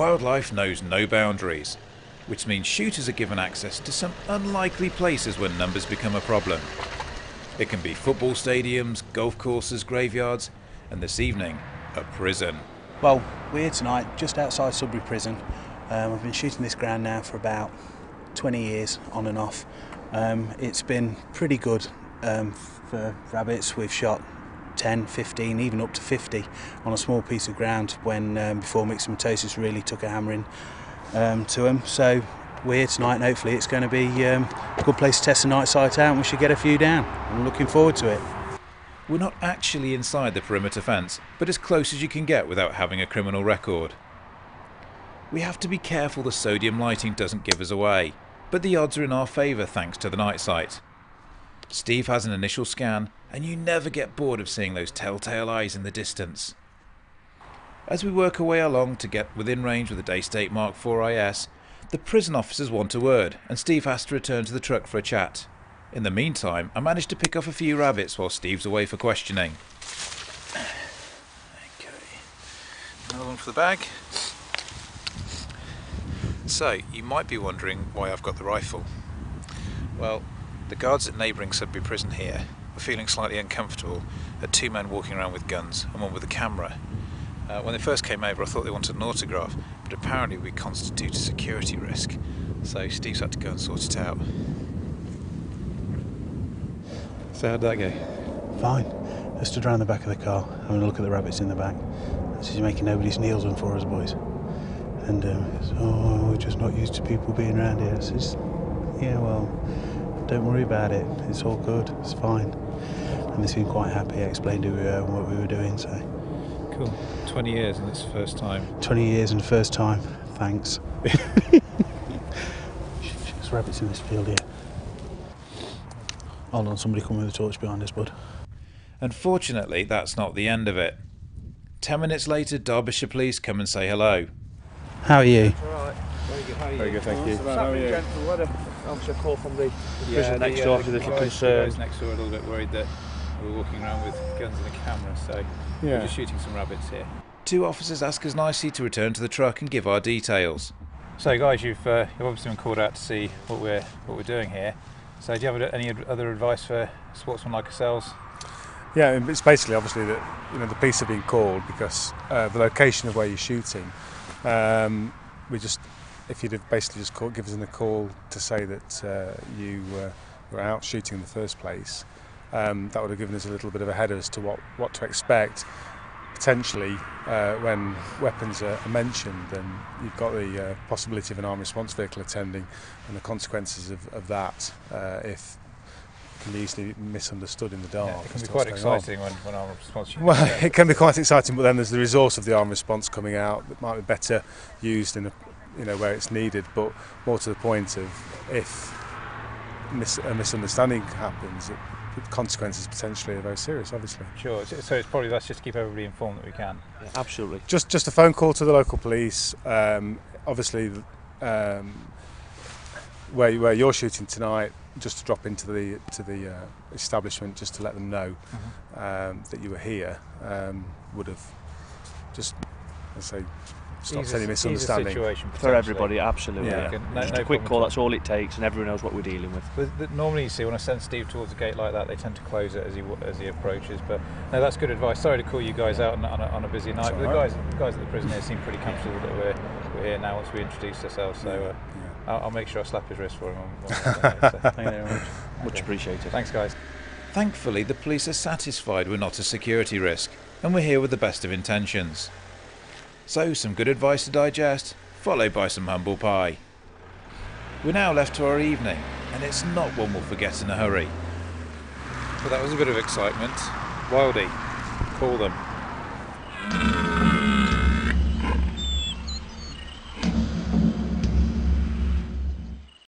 Wildlife knows no boundaries, which means shooters are given access to some unlikely places when numbers become a problem. It can be football stadiums, golf courses, graveyards, and this evening, a prison. Well, we're here tonight just outside Sudbury Prison. Um, I've been shooting this ground now for about 20 years, on and off. Um, it's been pretty good um, for rabbits. We've shot 10, 15, even up to 50 on a small piece of ground when um, before myxomatosis really took a hammering um, to them. So we're here tonight and hopefully it's going to be um, a good place to test the night sight out and we should get a few down. I'm looking forward to it. We're not actually inside the perimeter fence, but as close as you can get without having a criminal record. We have to be careful the sodium lighting doesn't give us away, but the odds are in our favour thanks to the night sight. Steve has an initial scan, and you never get bored of seeing those telltale eyes in the distance. As we work our way along to get within range with the Daystate Mark IV IS, the prison officers want a word, and Steve has to return to the truck for a chat. In the meantime, I managed to pick off a few rabbits while Steve's away for questioning. Okay, another one for the bag. So, you might be wondering why I've got the rifle. Well, the guards at neighbouring Sudbury Prison here were feeling slightly uncomfortable at two men walking around with guns and one with a camera. Uh, when they first came over, I thought they wanted an autograph, but apparently we constitute a security risk, so Steve's had to go and sort it out. So, how'd that go? Fine. I stood around the back of the car, having a look at the rabbits in the back. This is making nobody's nails on for us, boys. And um, he oh, we're just not used to people being around here. I says, yeah, well, don't worry about it. It's all good. It's fine. And they seemed quite happy. I explained who we were and what we were doing. So Cool. 20 years and it's the first time. 20 years and first time. Thanks. There's rabbits in this field here. Hold on, somebody come with a torch behind us, bud. Unfortunately, that's not the end of it. Ten minutes later, Derbyshire Police come and say hello. How are you? Alright, very good. How are you? Very good, thank you. What's happening, gentlemen? What a, obviously a call from the, the Yeah, prison the, next uh, door. the a little the concerned. next door a little bit worried that we're walking around with guns and a camera, so we're just shooting some rabbits here. Two officers ask us nicely to return to the truck and give our details. So, guys, you've, uh, you've obviously been called out to see what we're what we're doing here. So, do you have any other advice for sportsmen like ourselves? Yeah, it's basically obviously that you know the police have been called because uh, the location of where you're shooting. Um, we just, if you'd have basically just called, give us a call to say that uh, you uh, were out shooting in the first place, um, that would have given us a little bit of a header as to what what to expect. Potentially, uh, when weapons are, mentioned, then you've got the uh, possibility of an armed response vehicle attending, and the consequences of, of that uh, if can be easily misunderstood in the dark. Yeah, it can be quite what's going on. exciting when, when our response. Well, it can be quite exciting, but then there's the resource of the armed response coming out that might be better used in a, you know where it's needed. But more to the point of if mis- a misunderstanding happens, it, the consequences potentially are very serious. Obviously, Sure. So so it's probably let's just keep everybody informed that we can. Yeah, absolutely. just just a phone call to the local police. Um, obviously, um, where where you're shooting tonight, just to drop into the to the uh, establishment, just to let them know um, that you were here, um, would have just, I say, stopped Ease any a- ease a misunderstanding. situation For everybody, absolutely. Yeah. Yeah. No- Just no a quick call, that's all it takes, and everyone knows what we're dealing with. But th- normally, you see, when I send Steve towards a gate like that, they tend to close it as he as he approaches. But no, that's good advice. Sorry to call you guys out on, on, a, on a busy night. That's But the guys, the guys at the prison here seem pretty comfortable that we're we're here now once we introduced ourselves. So uh, I'll, I'll make sure I slap his wrist for him. when- when we're done here, so Thank you very much. Much Okay. appreciated. Thanks, guys. Thankfully, the police are satisfied we're not a security risk, and we're here with the best of intentions. So, some good advice to digest, followed by some humble pie. We're now left to our evening, and it's not one we'll forget in a hurry. But that was a bit of excitement. Wildy, call them.